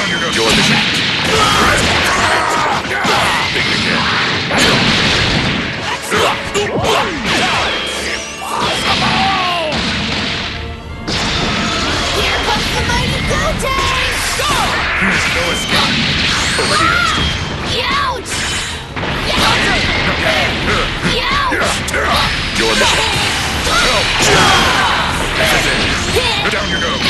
Down you go. Your mission. Think again. Here comes the mighty Goten! No escape. Over here. Youch! Youch! Your mission. This is it. Down you go.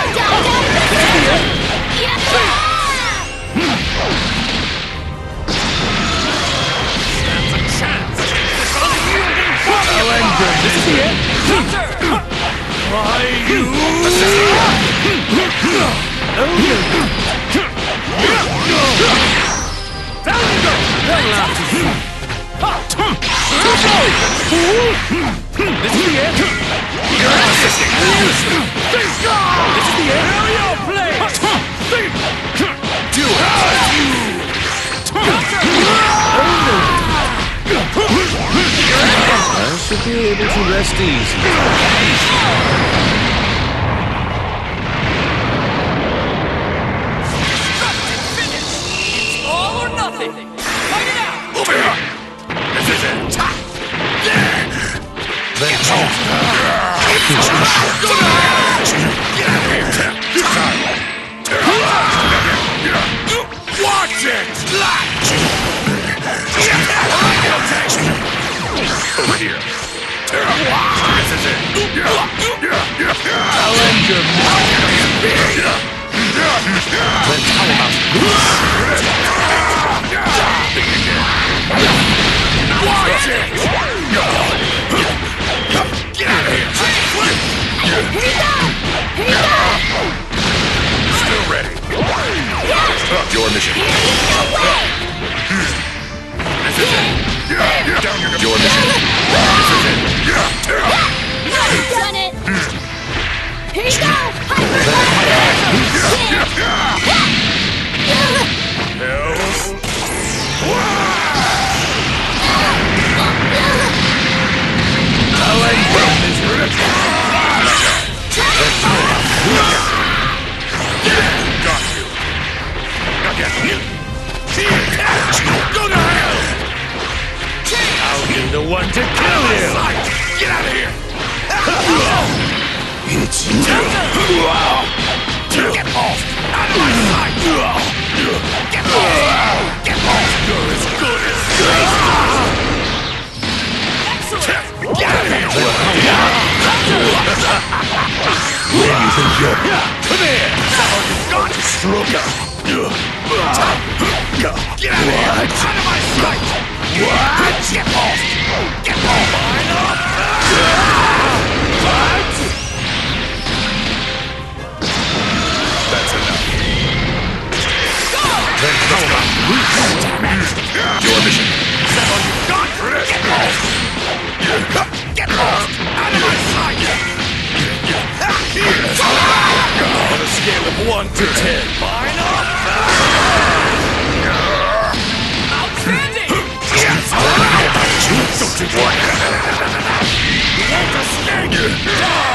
should be able to rest easy. Your mission. No way! This is it. Down you go. Your mission. This is it. I've done it! Here you go! Hyper Hells. Got Go to hell! I'll be the one to kill you! Get out of here! It's you! Get off! Out of my sight! Get off! Get off! You're as good as Excellent! Get out of here! Come here! Stroke Get out of here! Out of my sight! What? Get off! Get off! Final! That's enough. Then how about Your mission. Seven, God, get off! Get off! Out of my sight! On a scale of one to ten. Mine Outstanding. Don't you want You want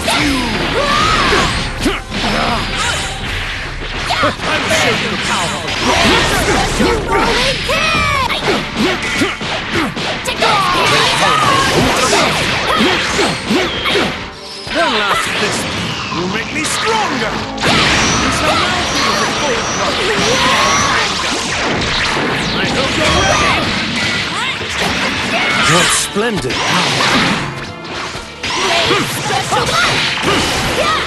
go! Take it! show you the power of a rolling! Take One last fist will make me stronger. You shall now feel the full. I hope you're ready. What splendid. Special one! Yeah!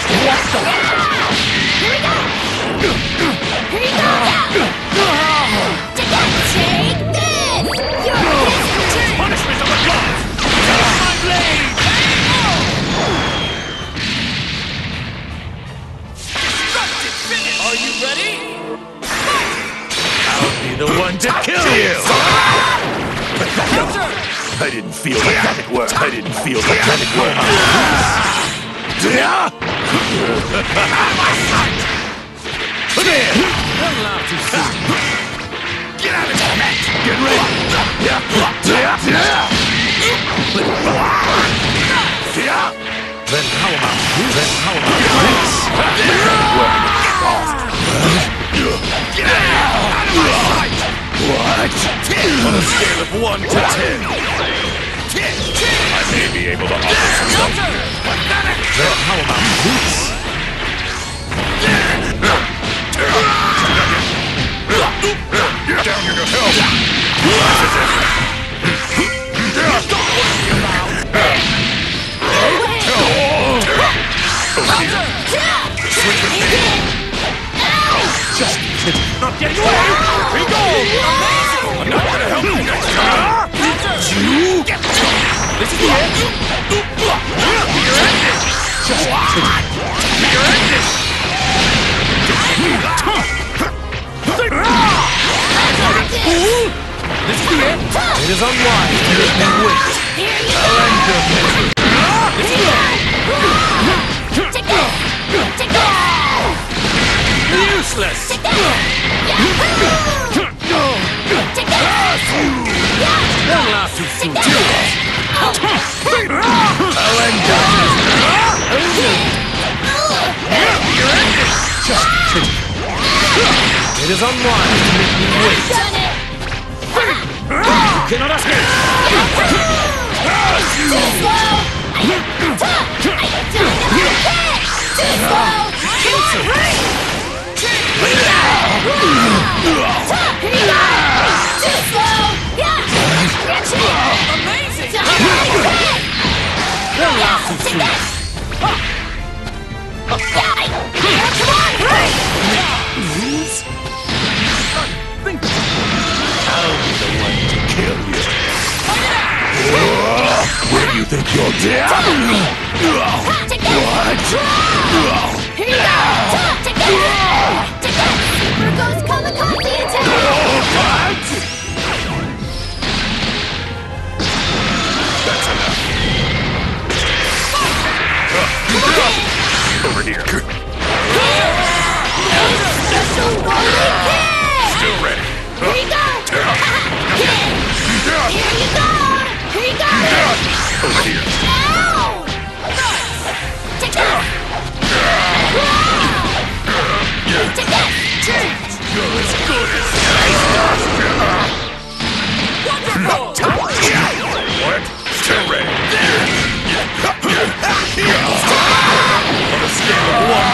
Here we go! Here you go! Take! Take this! You're history! Punishment of the gods! Take my blade! Are you ready? I'll be the one to kill you! I didn't feel that it worked. I didn't feel that it worked. Yeah! There! Don't laugh too soon. Get out of here, Matt! Get ready! Then how about? Then how about this? Get out of my sight! What? On a scale of 1 to 10. I may be able to offer some Counter! Then how about this? Down here to help! Just kidding. Not getting away! I'm not gonna help you next time! You? This is the end? Just kidding. This is the end? It is unwise to make me wait. Here you go! This is the end. Take that! Take that! Useless! Take that! Yahoo! It is unwise to make me wait. You cannot escape. Too slow! Too slow! Here you! Too slow! Yeah! Catch it! Amazing! Don't laugh too soon. Come on! Think you think you're dead? That! Here you go! Take that! Take that! Here goes Kamikaze attack!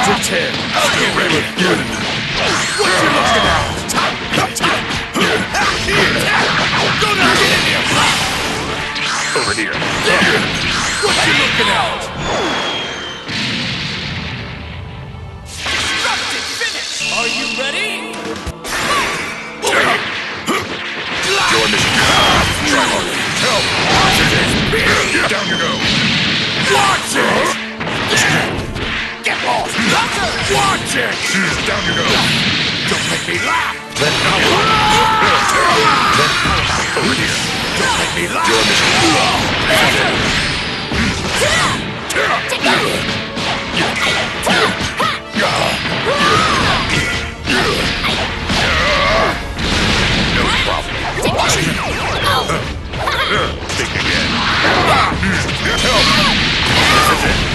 To 10, I'll ready. What you looking at? Go now, get in here. Over here. What you looking at? Are you ready? Harder. Help. Down you go. Watch it! Lost! Watch it! Down you go. Don't make me laugh! Then how Over here. Don't make me laugh! Your mission. No problem. Think again. Help! This is it.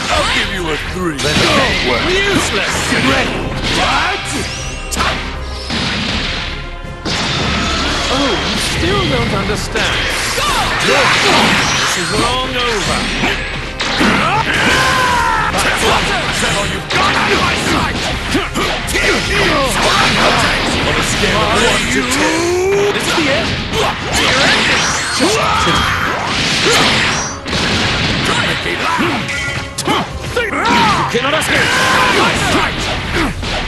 I'll give you a three. Oh, useless! Get ready! What? Oh, you still don't understand. This is long over. That's all you've got out of my sight! On a scale of one to ten, This is the end. You cannot sight!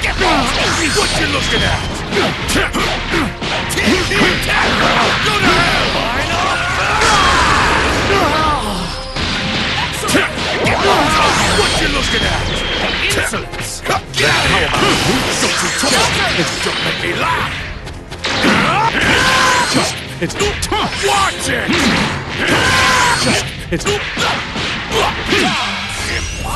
Get lost! What you looking at? Go to hell! What you looking at? Insolence. Get out of here! Don't you talk! Don't make me laugh! Watch it! Impossible!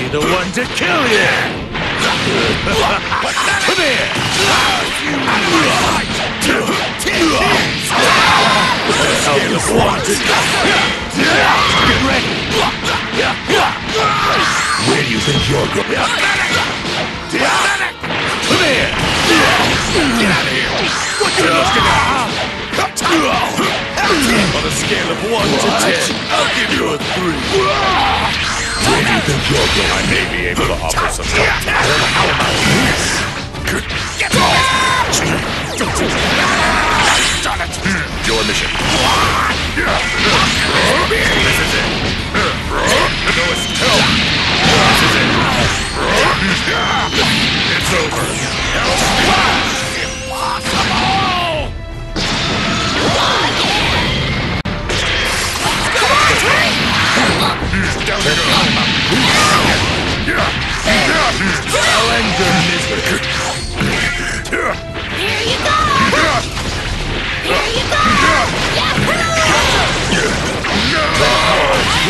be the one to kill you! Come here! Get ready! Where do you think you're going? Come here! Get out of here! What? On a scale of 1 to 10, I'll give you a 3. What the you? I may be able to offer some help to them. How about this? Get Done it! Your mission. This is it. No escape. This is it. It's over. Impossible! Come on, Trey! Down. Here you go! Here you go! Here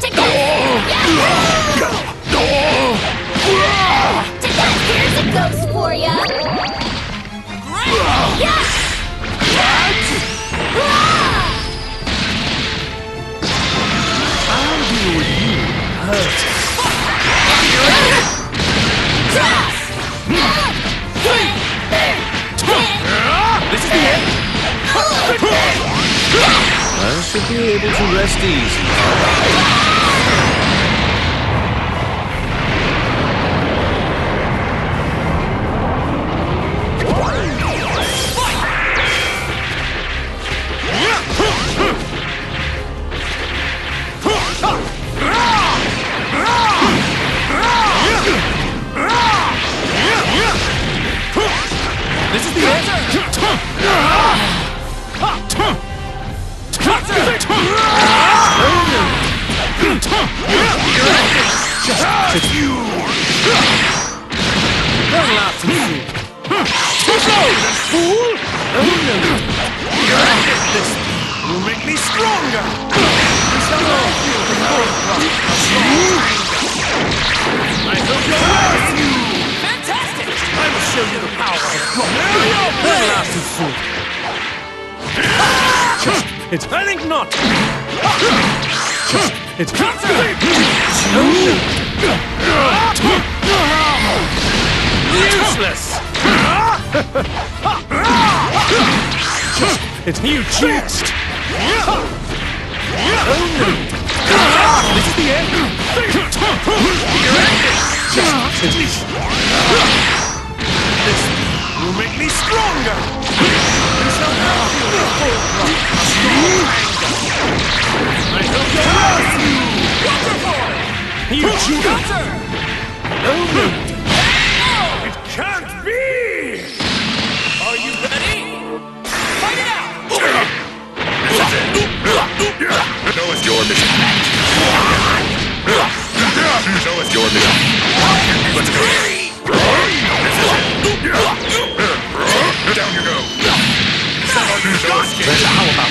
That! Take that! Here's a ghost for ya! Yeah! I'll deal with you first. This I should be able to rest easy. You! Don't laugh too soon. Fool! Oh no! This will make me stronger! You now feel I hope you're! Fantastic! I will show you the power of God! Soon! Just. I think not! Just it. You jest! Oh! This is the end! Just. This will make me stronger! You shall now feel! I hope you're ready! You jest! Oh no! It can't be! Are you ready? Fight it out! This is it! No, it's your mission. No, it's your mission. Let's go. This is it. Down you go. No escape. How about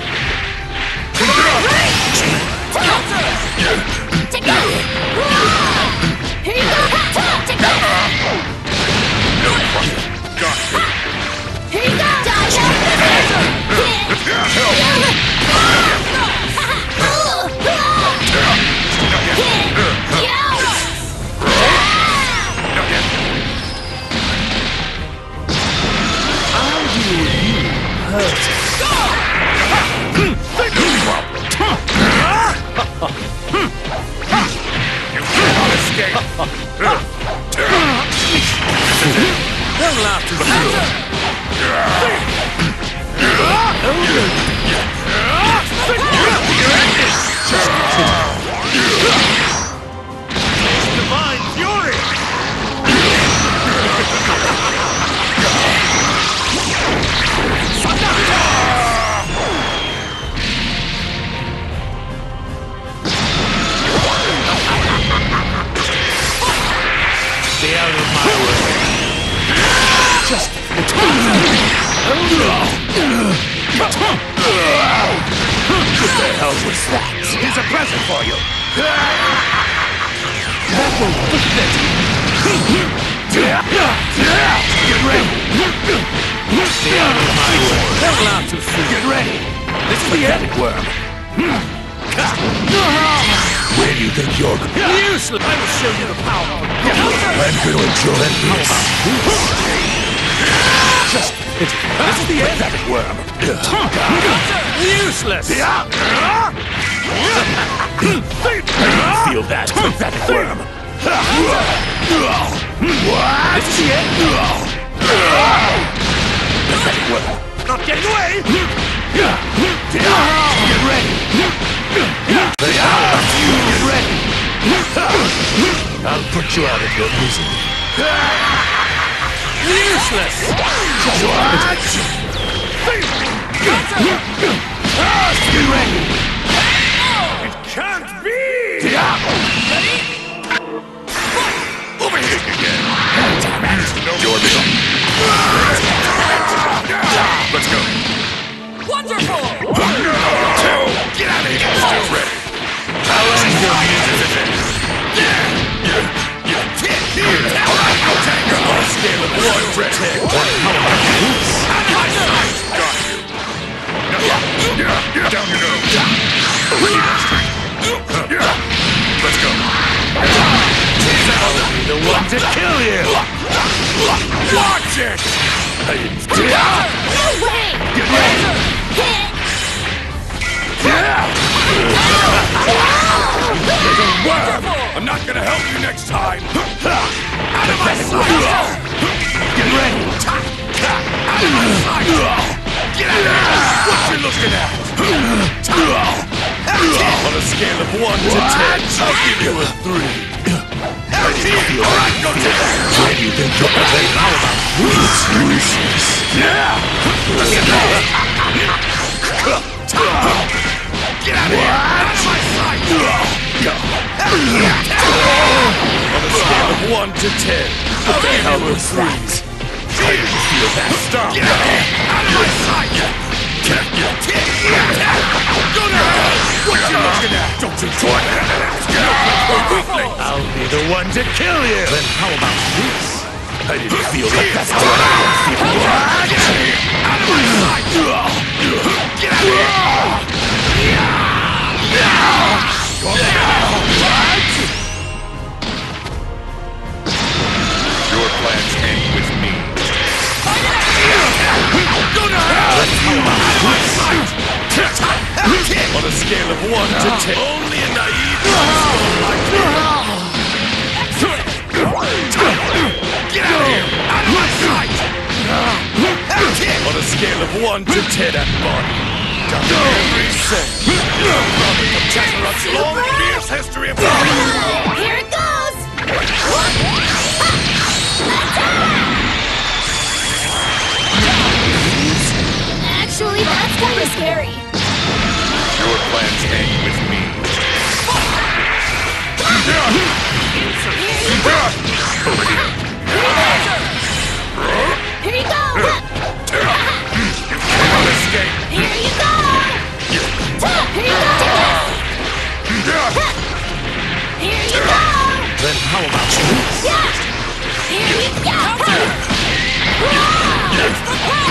Got it. Here you What the hell was that? Here's a present for you! That will fix it! Get ready! Stay out of my way! Don't laugh too soon! Get ready! This is the end worm! Where do you think you're going? Useless! I will show you the power going to enjoy this. Just it. This is the end. Pathetic worm. Useless. Feel that, pathetic worm. This is the end. Pathetic worm. Not getting away. Get ready. Get ready. I'll put you out of your misery. Useless. What? Get ready. It Can't be. Ready? Over here again. No your mission. Let's go. Wonderful! Get out of here. Still ready. How long your music? All right, no tango. On a to ten, how about? Got you. Down you go. Let's go. The one to kill you. Watch it! No way! Get ready! Hit! I'm not gonna help you next time! Out of my sight! Ready! Get out of here! What you looking at? On a scale of 1 to 10, I'll give you a 3. Alright, go to do you think you're at? How! Get out of here! Out of my sight! On a scale of 1 to 10, I'll give you a 3. I didn't feel that stuff. Get out of my sight! Go to hell! What you looking at? Don't you try that! I'll be the one to kill you! Then how about this? I didn't feel like that's what I was feeling. Out of my sight! Get out of here! Your plans end with me. On a scale of 1 to 10, only a naive fool like me. Get out of here! Out of my sight! On a scale of 1 to 10, that body. Down every cent. Brother from Chestnut's long, fierce history of Here it goes! Actually, that's kind of scary. Your plans end with me. Here you go! Cannot escape. Here you go! Here you go! Here you go! Then how about you? Yeah! Here you go! All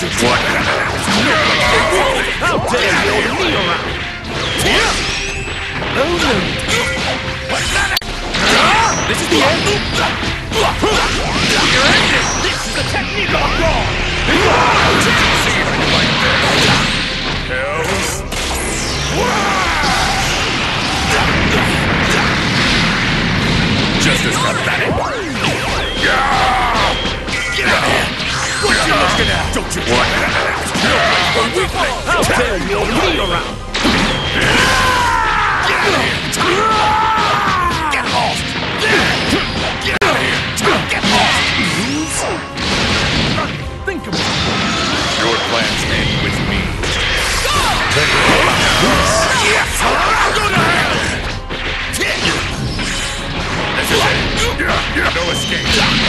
Don't you what? How dare you me around? No, oh, no. This is the end. You're ended. This is the technique of wrong. Just as pathetic. Looking at? Don't you? A weakling! How dare you me around? Get out of here! Get lost! Get out of here! Get lost! Think about it. Your plans end with me. Yes! Go to hell! This is it! No escape!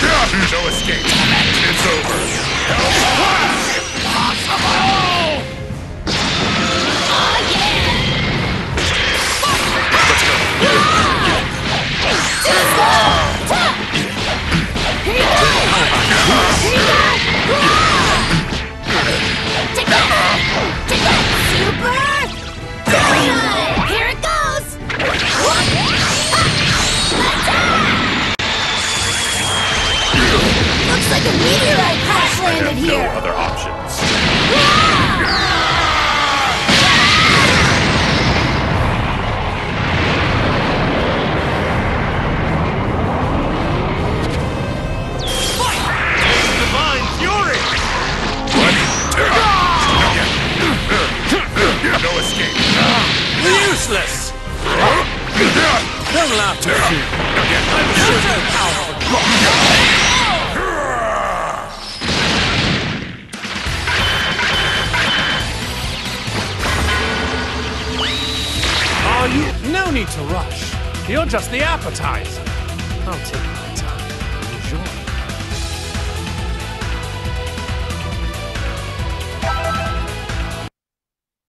No escape! It's over! Impossible! Oh, yeah! You go! Super! Like a meteorite crash landed No other options. Just the appetizer.